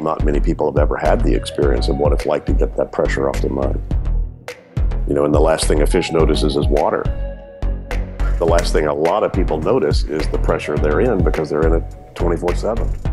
not many people have ever had the experience of what it's like to get that pressure off the mind. You know, and the last thing a fish notices is water. The last thing a lot of people notice is the pressure they're in because they're in it 24 7.